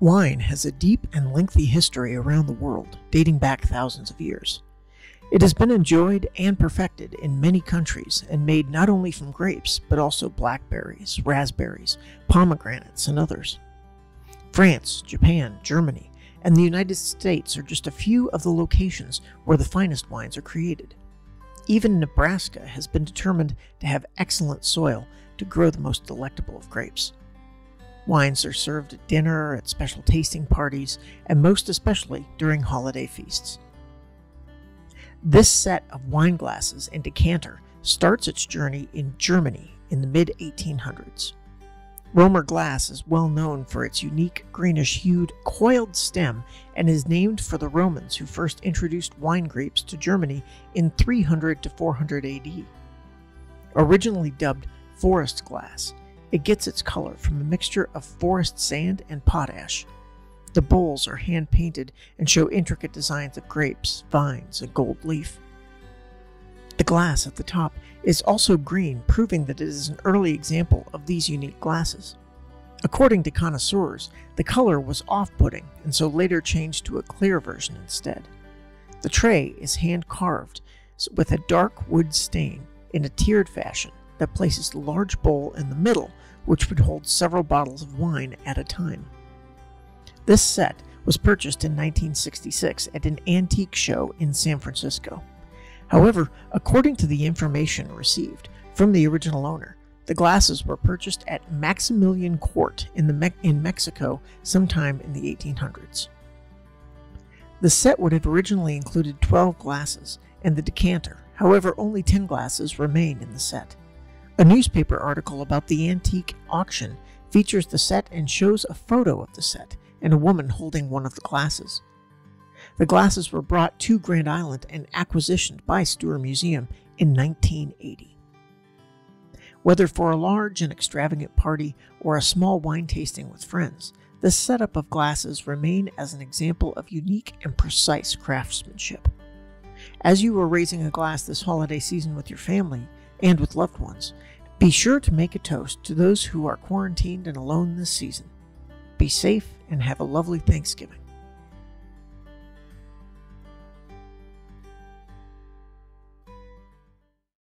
Wine has a deep and lengthy history around the world, dating back thousands of years. It has been enjoyed and perfected in many countries and made not only from grapes, but also blackberries, raspberries, pomegranates, and others. France, Japan, Germany, and the United States are just a few of the locations where the finest wines are created. Even Nebraska has been determined to have excellent soil to grow the most delectable of grapes. Wines are served at dinner, at special tasting parties, and most especially during holiday feasts. This set of wine glasses and decanter starts its journey in Germany in the mid 1800s. Romer glass is well known for its unique greenish hued coiled stem and is named for the Romans who first introduced wine grapes to Germany in 300 to 400 AD. Originally dubbed forest glass, it gets its color from a mixture of forest sand and potash. The bowls are hand painted and show intricate designs of grapes, vines, and gold leaf. The glass at the top is also green, proving that it is an early example of these unique glasses. According to connoisseurs, the color was off putting and so later changed to a clear version instead. The tray is hand carved with a dark wood stain in a tiered fashion that places the large bowl in the middle, which would hold several bottles of wine at a time. This set was purchased in 1966 at an antique show in San Francisco. However, according to the information received from the original owner, the glasses were purchased at Maximilian Court in, Me- in Mexico sometime in the 1800s. The set would have originally included 12 glasses and the decanter, however, only 10 glasses remain in the set. A newspaper article about the antique auction features the set and shows a photo of the set and a woman holding one of the glasses. The glasses were brought to Grand Island and acquisitioned by Stuhr Museum in 1980. Whether for a large and extravagant party or a small wine tasting with friends, the setup of glasses remain as an example of unique and precise craftsmanship. As you are raising a glass this holiday season with your family and with loved ones, be sure to make a toast to those who are quarantined and alone this season. Be safe and have a lovely Thanksgiving.